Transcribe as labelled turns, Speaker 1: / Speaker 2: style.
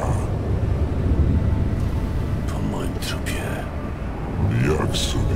Speaker 1: ciała.
Speaker 2: Po moim trupie.
Speaker 1: Jak sobie